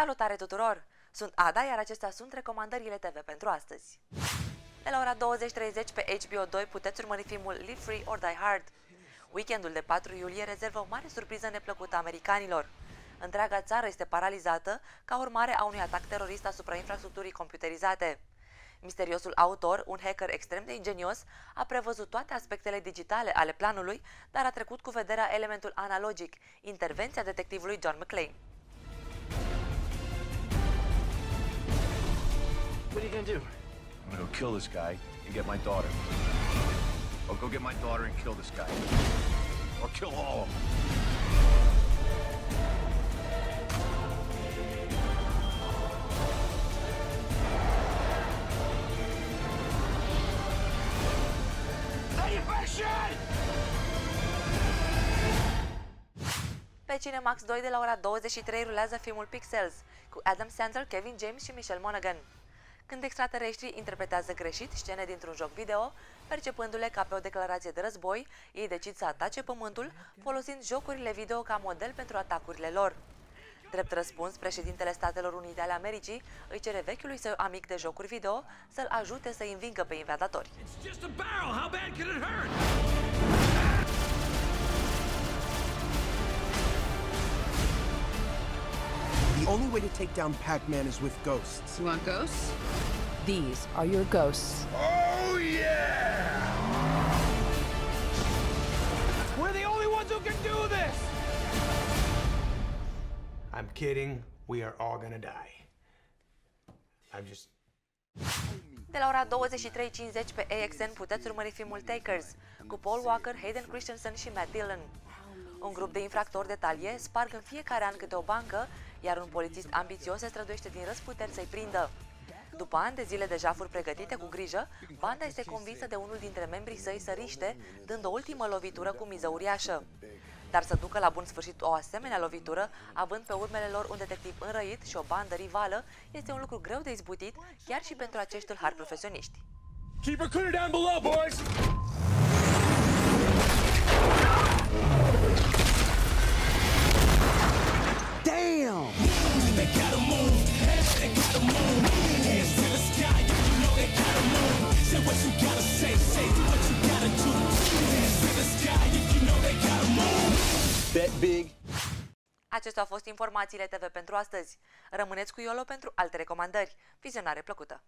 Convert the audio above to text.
Salutare tuturor! Sunt Ada, iar acestea sunt recomandările TV pentru astăzi. De la ora 20.30 pe HBO 2 puteți urmări filmul Live Free or Die Hard. Weekendul de 4 iulie rezervă o mare surpriză neplăcută americanilor. Întreaga țară este paralizată ca urmare a unui atac terorist asupra infrastructurii computerizate. Misteriosul autor, un hacker extrem de ingenios, a prevăzut toate aspectele digitale ale planului, dar a trecut cu vederea elementul analogic, intervenția detectivului John McClane. What are you gonna do? I'm gonna go kill this guy and get my daughter. Or go get my daughter and kill this guy. Or kill all of them. Pe Cinemax 2 de la ora 23 rulează filmul Pixels cu Adam Sandler, Kevin James și Michelle Monaghan. Când extraterestrii interpretează greșit scene dintr-un joc video, percepându-le ca pe o declarație de război, ei decid să atace pământul folosind jocurile video ca model pentru atacurile lor. Drept răspuns, președintele Statelor Unite ale Americii îi cere vechiului său amic de jocuri video să-l ajute să învingă pe invadatori. The only way to take down Pac-Man is with ghosts. You want ghosts? These are your ghosts. Oh yeah! We're the only ones who can do this! I'm kidding. We are all gonna die. I'm just. De la ora 23.50 pe AXN puteți urmări filmul Takers cu Paul Walker, Hayden Christensen și Matt Dillon. Un grup de infractori de talie sparg în fiecare an câte o bancă, iar un polițist ambițios se străduiește din răsputeri să-i prindă. După ani de zile de jafuri pregătite cu grijă, banda este convinsă de unul dintre membrii săi să riște, dând o ultimă lovitură cu miză uriașă. Dar să ducă la bun sfârșit o asemenea lovitură, având pe urmele lor un detectiv înrăit și o bandă rivală, este un lucru greu de izbutit, chiar și pentru acești tâlhari profesioniști. Keep it clear down below, boys. Big. Acestea au fost informațiile TV pentru astăzi. Rămâneți cu Iolo pentru alte recomandări. Vizionare plăcută!